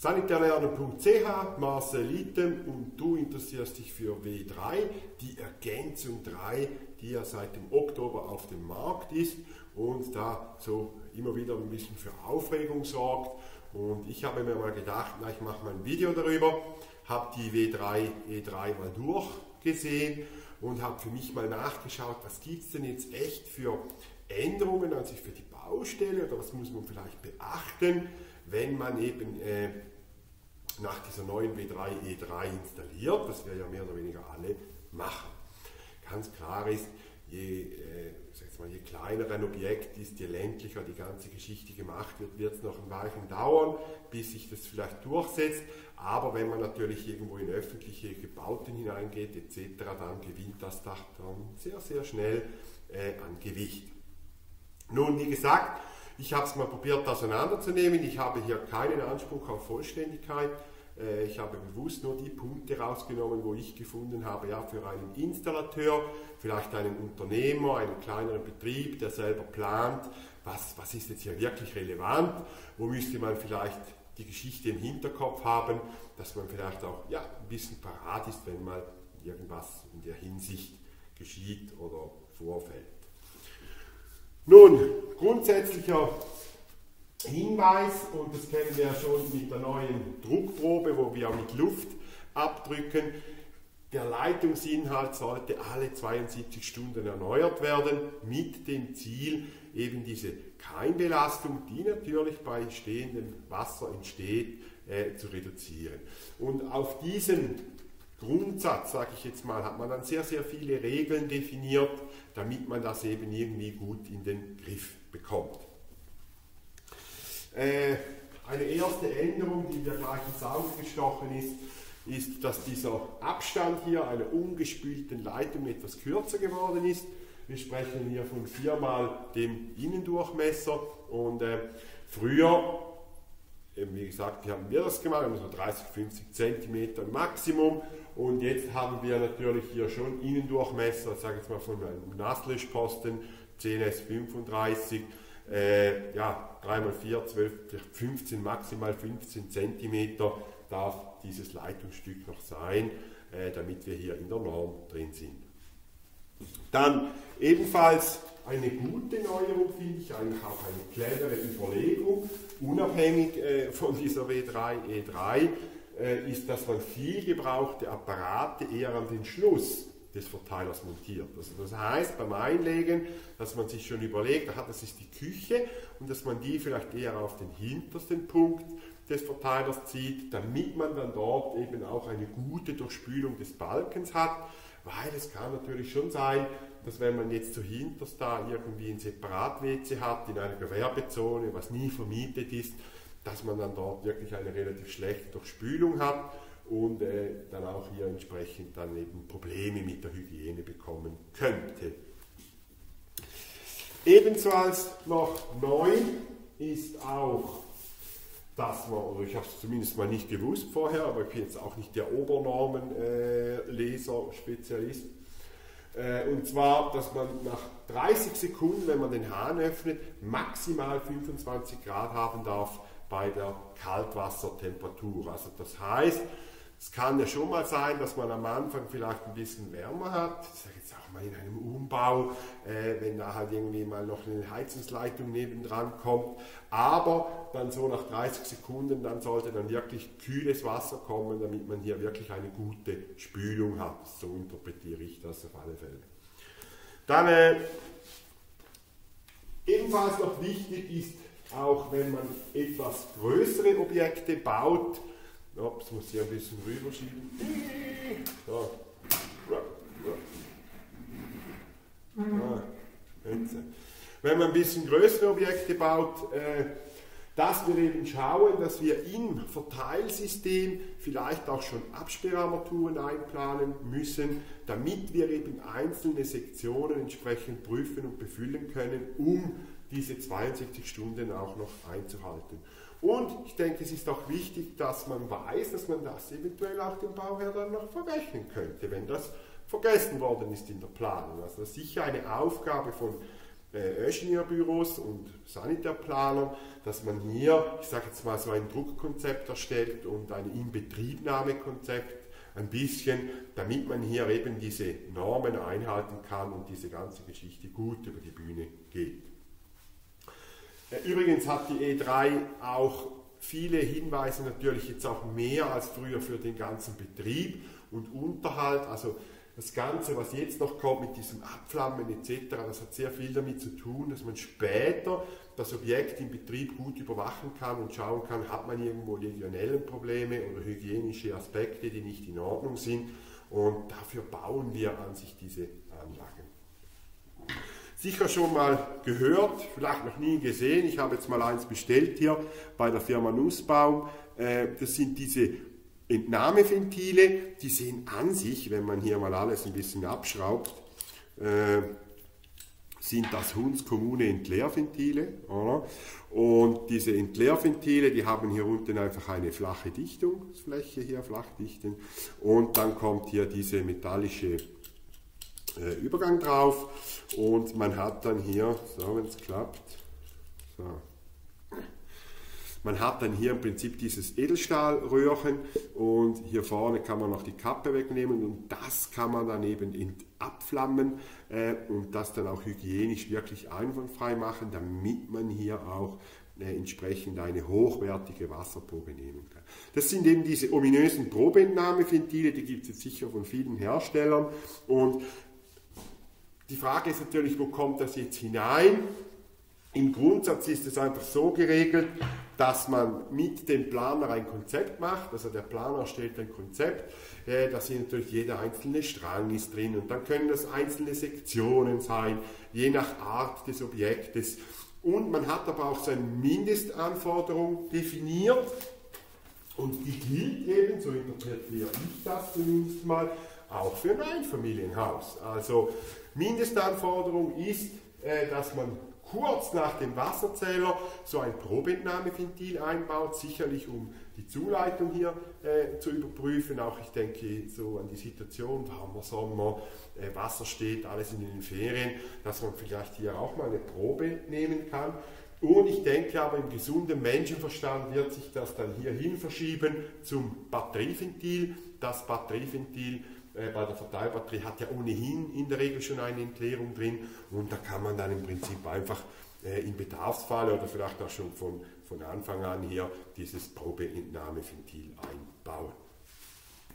Sanitärlernen.ch, Marcel Item und du interessierst dich für W3, die Ergänzung 3, die ja seit dem Oktober auf dem Markt ist und da so immer wieder ein bisschen für Aufregung sorgt. Und ich habe mir mal gedacht, na, ich mache mal ein Video darüber, habe die W3 E3 mal durchgesehen und habe für mich mal nachgeschaut, was gibt es denn jetzt echt für Änderungen an sich für die Baustelle oder was muss man vielleicht beachten wenn man eben äh, nach dieser neuen W3 E3 installiert, was wir ja mehr oder weniger alle machen. Ganz klar ist, je, äh, mal, je kleiner ein Objekt ist, je ländlicher die ganze Geschichte gemacht wird, wird es noch ein Weilchen dauern, bis sich das vielleicht durchsetzt. Aber wenn man natürlich irgendwo in öffentliche Gebauten hineingeht etc., dann gewinnt das Dach dann sehr, sehr schnell äh, an Gewicht. Nun, wie gesagt, ich habe es mal probiert auseinanderzunehmen. Ich habe hier keinen Anspruch auf Vollständigkeit. Äh, ich habe bewusst nur die Punkte rausgenommen, wo ich gefunden habe, ja, für einen Installateur, vielleicht einen Unternehmer, einen kleineren Betrieb, der selber plant, was, was ist jetzt hier wirklich relevant, wo müsste man vielleicht die Geschichte im Hinterkopf haben, dass man vielleicht auch ja, ein bisschen parat ist, wenn mal irgendwas in der Hinsicht geschieht oder vorfällt. Nun, grundsätzlicher Hinweis, und das kennen wir ja schon mit der neuen Druckprobe, wo wir mit Luft abdrücken, der Leitungsinhalt sollte alle 72 Stunden erneuert werden, mit dem Ziel, eben diese Keimbelastung, die natürlich bei stehendem Wasser entsteht, äh, zu reduzieren. Und auf diesem Grundsatz, sage ich jetzt mal, hat man dann sehr, sehr viele Regeln definiert, damit man das eben irgendwie gut in den Griff bekommt. Äh, eine erste Änderung, die mir gleich ins Auge gestochen ist, ist, dass dieser Abstand hier einer ungespülten Leitung etwas kürzer geworden ist. Wir sprechen hier von viermal dem Innendurchmesser und äh, früher, eben wie gesagt, wie haben wir das gemacht, wir haben so 30, 50 cm Maximum und jetzt haben wir natürlich hier schon Innendurchmesser, sage ich jetzt mal von einem Nasslöschposten, CNS35, äh, ja, 3x4, 12, 15, maximal 15 cm darf dieses Leitungsstück noch sein, äh, damit wir hier in der Norm drin sind. Dann ebenfalls eine gute Neuerung finde ich, eigentlich auch eine clevere Überlegung, unabhängig äh, von dieser W3 E3 äh, ist, dass man viel gebrauchte Apparate eher an den Schluss des Verteilers montiert. Also das heißt beim Einlegen, dass man sich schon überlegt, aha, das ist die Küche und dass man die vielleicht eher auf den hintersten Punkt des Verteilers zieht, damit man dann dort eben auch eine gute Durchspülung des Balkens hat, weil es kann natürlich schon sein, dass wenn man jetzt so hinterst da irgendwie ein Separat-WC hat in einer Gewerbezone, was nie vermietet ist, dass man dann dort wirklich eine relativ schlechte Durchspülung hat und äh, dann auch hier entsprechend dann eben Probleme mit der Hygiene bekommen könnte. Ebenso als noch neu ist auch, dass man, oder ich habe es zumindest mal nicht gewusst vorher, aber ich bin jetzt auch nicht der Obernormenleser, Spezialist, äh, und zwar, dass man nach 30 Sekunden, wenn man den Hahn öffnet, maximal 25 Grad haben darf bei der Kaltwassertemperatur. Also das heißt, es kann ja schon mal sein, dass man am Anfang vielleicht ein bisschen wärmer hat. Ich sage jetzt auch mal in einem Umbau, äh, wenn da halt irgendwie mal noch eine Heizungsleitung nebendran kommt. Aber dann so nach 30 Sekunden, dann sollte dann wirklich kühles Wasser kommen, damit man hier wirklich eine gute Spülung hat. So interpretiere ich das auf alle Fälle. Dann äh, ebenfalls noch wichtig ist, auch wenn man etwas größere Objekte baut, Ups, muss ich ein bisschen rüberschieben. So. Ah, Wenn man ein bisschen größere Objekte baut, äh, dass wir eben schauen, dass wir im Verteilsystem vielleicht auch schon Absperrarmaturen einplanen müssen, damit wir eben einzelne Sektionen entsprechend prüfen und befüllen können, um diese 72 Stunden auch noch einzuhalten. Und ich denke, es ist auch wichtig, dass man weiß, dass man das eventuell auch dem Bauherr dann noch verrechnen könnte, wenn das vergessen worden ist in der Planung. Also das ist sicher eine Aufgabe von äh, Ingenieurbüros und Sanitärplaner, dass man hier, ich sage jetzt mal, so ein Druckkonzept erstellt und ein Inbetriebnahmekonzept ein bisschen, damit man hier eben diese Normen einhalten kann und diese ganze Geschichte gut über die Bühne geht. Äh, übrigens hat die E3 auch viele Hinweise natürlich jetzt auch mehr als früher für den ganzen Betrieb und Unterhalt. Also das Ganze, was jetzt noch kommt mit diesem Abflammen etc., das hat sehr viel damit zu tun, dass man später das Objekt im Betrieb gut überwachen kann und schauen kann, hat man irgendwo Legionellenprobleme oder hygienische Aspekte, die nicht in Ordnung sind. Und dafür bauen wir an sich diese Anlagen. Sicher schon mal gehört, vielleicht noch nie gesehen. Ich habe jetzt mal eins bestellt hier bei der Firma Nussbaum. Äh, das sind diese Entnahmeventile, die sehen an sich, wenn man hier mal alles ein bisschen abschraubt, äh, sind das Huns Kommune Entleerventile. Und diese Entleerventile, die haben hier unten einfach eine flache Dichtungsfläche hier, flach dichten. Und dann kommt hier diese metallische äh, Übergang drauf. Und man hat dann hier, so wenn es klappt, so, man hat dann hier im Prinzip dieses Edelstahlröhrchen und hier vorne kann man noch die Kappe wegnehmen und das kann man dann eben abflammen äh, und das dann auch hygienisch wirklich einwandfrei machen, damit man hier auch äh, entsprechend eine hochwertige Wasserprobe nehmen kann. Das sind eben diese ominösen Probeentnahmeventile, die gibt es jetzt sicher von vielen Herstellern und die Frage ist natürlich, wo kommt das jetzt hinein? Im Grundsatz ist es einfach so geregelt, dass man mit dem Planer ein Konzept macht, also der Planer stellt ein Konzept, äh, da sind natürlich jeder einzelne Strang ist drin und dann können das einzelne Sektionen sein, je nach Art des Objektes. Und man hat aber auch so eine Mindestanforderung definiert und die gilt eben, so interpretiere ich das zumindest mal, auch für ein Einfamilienhaus. Also Mindestanforderung ist, äh, dass man kurz nach dem Wasserzähler so ein Probeentnahmeventil einbaut, sicherlich um die Zuleitung hier äh, zu überprüfen. Auch ich denke so an die Situation, warmer Sommer, äh, Wasser steht, alles in den Ferien, dass man vielleicht hier auch mal eine Probe nehmen kann. Und ich denke aber, im gesunden Menschenverstand wird sich das dann hierhin verschieben zum Batterieventil. Das Batterieventil bei der Verteilbatterie hat ja ohnehin in der Regel schon eine Entleerung drin und da kann man dann im Prinzip einfach äh, im Bedarfsfall oder vielleicht auch schon von, von Anfang an hier dieses Probeentnahmeventil einbauen.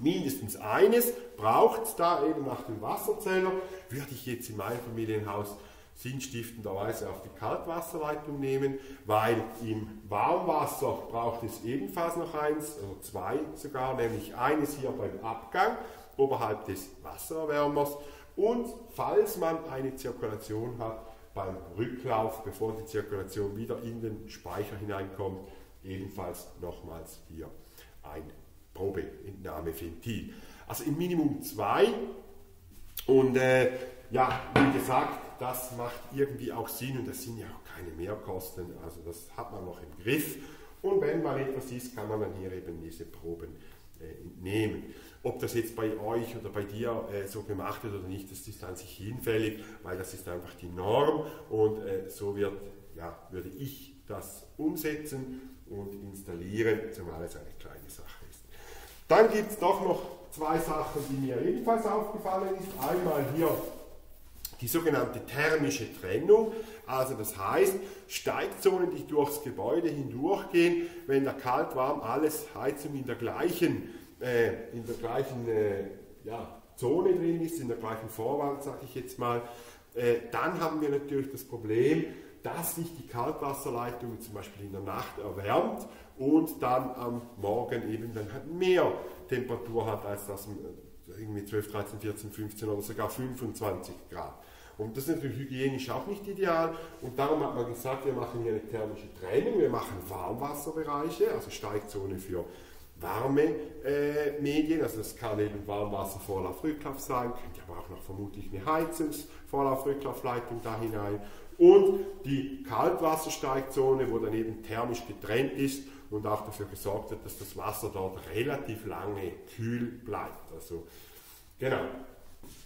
Mindestens eines braucht es da eben nach dem Wasserzähler, würde ich jetzt in meinem Familienhaus sinnstiftenderweise auf die Kaltwasserleitung nehmen, weil im Warmwasser braucht es ebenfalls noch eins, oder zwei sogar, nämlich eines hier beim Abgang oberhalb des Wassererwärmers und falls man eine Zirkulation hat beim Rücklauf, bevor die Zirkulation wieder in den Speicher hineinkommt, ebenfalls nochmals hier ein Probeentnahmeventil. Also im Minimum zwei und äh, ja, wie gesagt, das macht irgendwie auch Sinn und das sind ja auch keine Mehrkosten, also das hat man noch im Griff und wenn mal etwas ist, kann man dann hier eben diese Proben äh, entnehmen. Ob das jetzt bei euch oder bei dir äh, so gemacht wird oder nicht, das ist an sich hinfällig, weil das ist einfach die Norm und äh, so wird, ja, würde ich das umsetzen und installieren, zumal es eine kleine Sache ist. Dann gibt es doch noch zwei Sachen, die mir ebenfalls aufgefallen ist. Einmal hier die sogenannte thermische Trennung. Also das heißt, Steigzonen, die durchs Gebäude hindurchgehen, wenn der kalt-warm alles Heizung in der gleichen äh, in der gleichen äh, ja, Zone drin ist, in der gleichen Vorwand, sage ich jetzt mal, äh, dann haben wir natürlich das Problem, dass sich die Kaltwasserleitung zum Beispiel in der Nacht erwärmt und dann am Morgen eben dann halt mehr Temperatur hat als das äh, irgendwie 12, 13, 14, 15 oder sogar 25 Grad. Und das ist natürlich hygienisch auch nicht ideal. Und darum hat man gesagt, wir machen hier eine thermische Trennung, wir machen Warmwasserbereiche, also Steigzone für warme äh, Medien, also das kann eben Warmwasser-Vorlauf-Rücklauf sein, könnte aber auch noch vermutlich eine Heizungs-Vorlauf-Rücklaufleitung da hinein und die Kaltwassersteigzone, wo dann eben thermisch getrennt ist und auch dafür gesorgt wird, dass das Wasser dort relativ lange kühl bleibt. Also genau.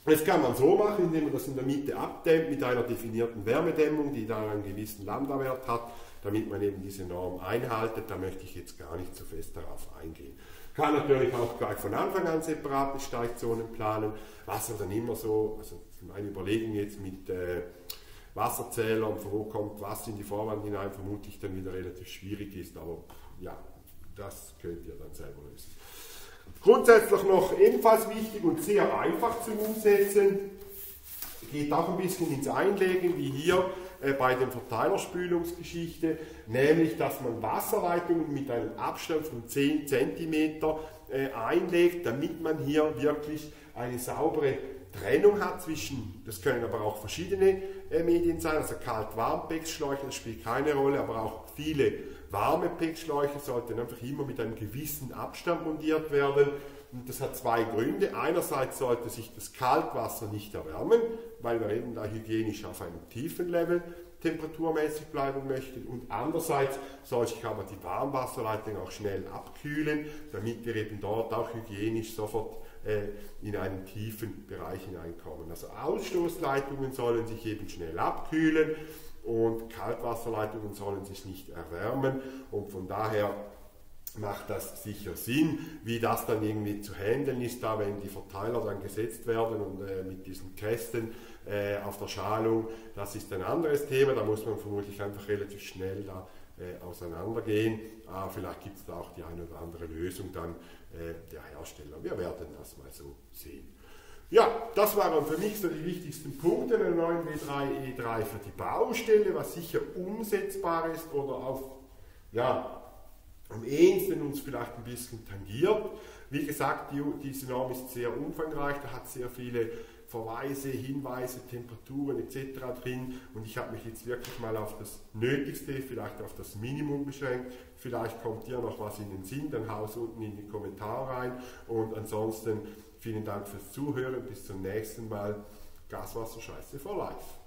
Das kann man so machen, indem man das in der Mitte abdämmt mit einer definierten Wärmedämmung, die dann einen gewissen Lambda-Wert hat, damit man eben diese Norm einhaltet. Da möchte ich jetzt gar nicht zu fest darauf eingehen. Kann natürlich auch gleich von Anfang an separate Steigzonen planen, was dann immer so, also meine Überlegung jetzt mit äh, Wasserzählern, von wo kommt was in die Vorwand hinein, vermutlich dann wieder relativ schwierig ist, aber ja, das könnt ihr dann selber lösen. Grundsätzlich noch ebenfalls wichtig und sehr einfach zum Umsetzen, geht auch ein bisschen ins Einlegen, wie hier äh, bei der Verteilerspülungsgeschichte, nämlich dass man Wasserleitungen mit einem Abstand von 10 cm äh, einlegt, damit man hier wirklich eine saubere Trennung hat zwischen, das können aber auch verschiedene äh, Medien sein, also Kalt-Warm-PEX-Schläuche, das spielt keine Rolle, aber auch viele warme PEX-Schläuche sollten einfach immer mit einem gewissen Abstand montiert werden. Und das hat zwei Gründe. Einerseits sollte sich das Kaltwasser nicht erwärmen, weil wir eben da hygienisch auf einem tiefen Level temperaturmäßig bleiben möchten. Und andererseits soll sich aber die Warmwasserleitung auch schnell abkühlen, damit wir eben dort auch hygienisch sofort in einen tiefen Bereich hineinkommen. Also Ausstoßleitungen sollen sich eben schnell abkühlen und Kaltwasserleitungen sollen sich nicht erwärmen und von daher macht das sicher Sinn. Wie das dann irgendwie zu handeln ist, da wenn die Verteiler dann gesetzt werden und äh, mit diesen Kästen äh, auf der Schalung, das ist ein anderes Thema. Da muss man vermutlich einfach relativ schnell da äh, auseinandergehen. Aber vielleicht gibt es da auch die eine oder andere Lösung dann äh, der Hersteller. Wir werden das mal so sehen. Ja, das waren für mich so die wichtigsten Punkte der neuen W3 E3 für die Baustelle, was sicher umsetzbar ist oder auf ja, am ehesten uns vielleicht ein bisschen tangiert. Wie gesagt, die, diese Norm ist sehr umfangreich, da hat sehr viele Verweise, Hinweise, Temperaturen etc. drin und ich habe mich jetzt wirklich mal auf das Nötigste, vielleicht auf das Minimum beschränkt. Vielleicht kommt dir noch was in den Sinn, dann hau es unten in die Kommentare rein und ansonsten vielen Dank fürs Zuhören, bis zum nächsten Mal. Gaswasser Scheiße for Life.